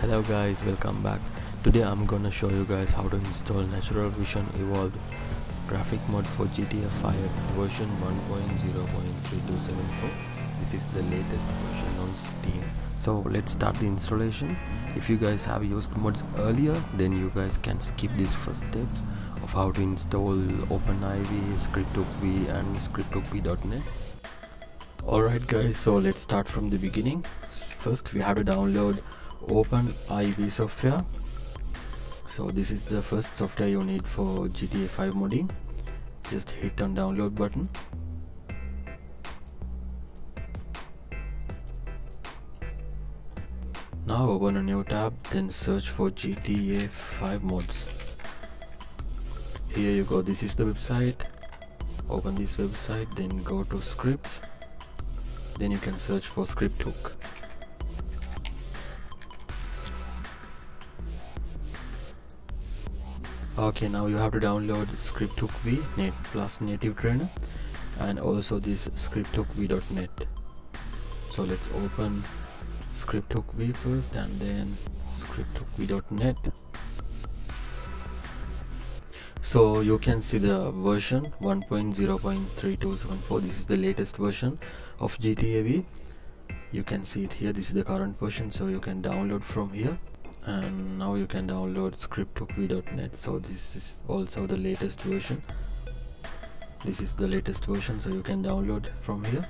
hello guys welcome back. Today i'm gonna show you guys how to install natural vision evolved graphic mode for gta 5 version 1.0.3274 this is the latest version on steam. So let's start the installation. If you guys have used mods earlier then you guys can skip these first steps of how to install OpenIV, scripthookv and scripthookv.net alright guys so let's start from the beginning. First we have to download OpenIV software. So this is the first software you need for GTA 5 modding. Just hit on download button. Now open a new tab then search for GTA 5 mods. Here you go this is the website. Open this website then go to scripts. Then you can search for script hook okay now you have to download script hook v net plus native trainer and also this script hook v.net so let's open script hook v first and then script hook v.net so you can see the version 1.0.3274 this is the latest version of GTA V. You can see it here. This is the current version so you can download from here and now you can download scripthookv.net so this is also the latest version. This is the latest version so you can download from here.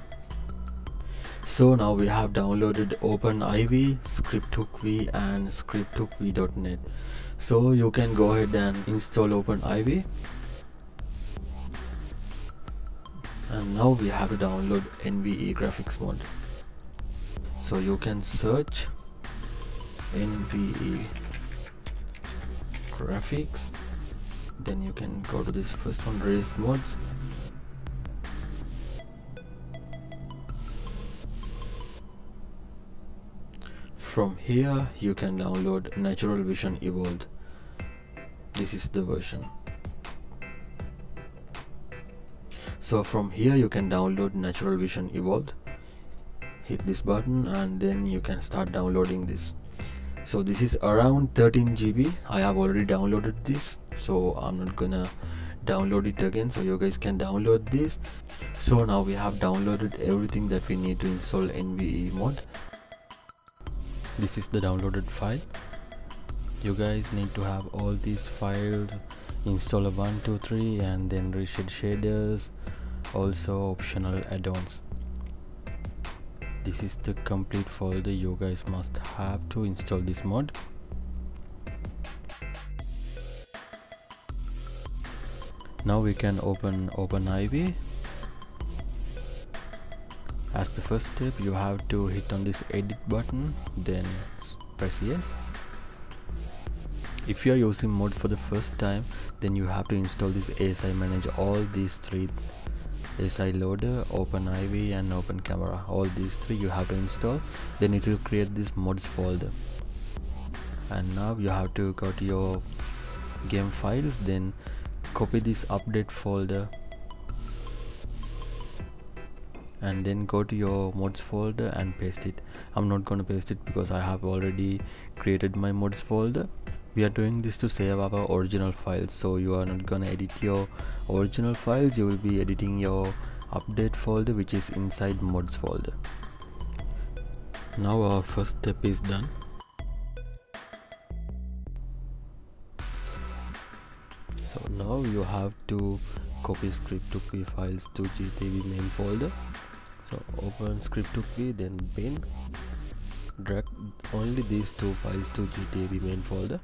So now we have downloaded OpenIV, scripthookv and scripthookv.net so you can go ahead and install OpenIV. And now we have to download NVE graphics mod so you can search NVE graphics. Then you can go to this first one Razed Mods. From here you can download natural vision evolved. This is the version. So from here you can download natural vision evolved. Hit this button and then you can start downloading this so this is around 13 GB I have already downloaded this so I'm not gonna download it again. So you guys can download this. So now we have downloaded everything that we need to install NVE mod this is the downloaded file. You guys need to have all these files installer 123 and then ReShade shaders. Also optional add-ons this is the complete folder you guys must have to install this mod. Now we can open OpenIV as the first step you have to hit on this edit button then press yes. If you are using mod for the first time then you have to install this ASI manager all these three ASI loader OpenIV and open camera. All these three you have to install. Then it will create this mods folder. And now you have to go to your game files then copy this update folder. And then go to your mods folder and paste it. I'm not going to paste it because i have already created my mods folder we are doing this to save our original files so you are not gonna edit your original files. You will be editing your update folder which is inside mods folder. Now our first step is done. So now you have to copy scripthookv files to gtv main folder. So open scripthookv then bin. Drag only these two files to gtv main folder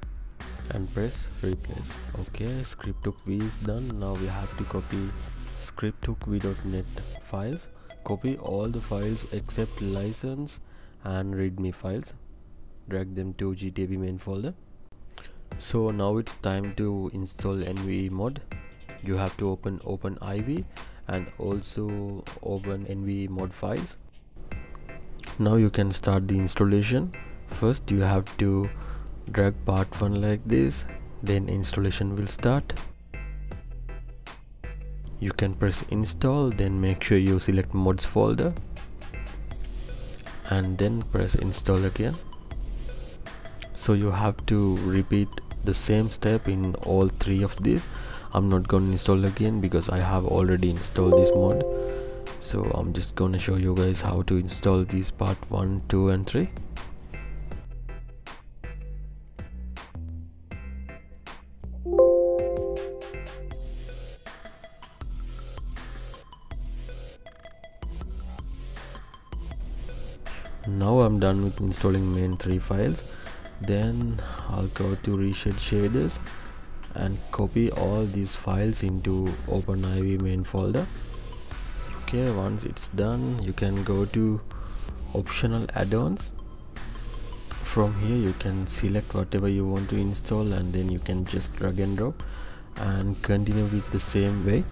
and press replace. Okay scripthookv is done. Now we have to copy scripthookv.net files. Copy all the files except license and readme files. Drag them to gtv main folder. So now it's time to install nve mod. You have to open OpenIV and also open nve mod files. Now you can start the installation. First you have to drag part 1 like this then installation will start. You can press install then make sure you select mods folder and then press install again. So you have to repeat the same step in all three of these. I'm not gonna install again because I have already installed this mod. So I'm just gonna show you guys how to install these part 1 2 and 3 now I'm done with installing main 3 files. Then I'll go to ReShade shaders and copy all these files into OpenIV main folder. Okay once it's done you can go to optional add-ons. From here you can select whatever you want to install and then you can just drag and drop and continue with the same way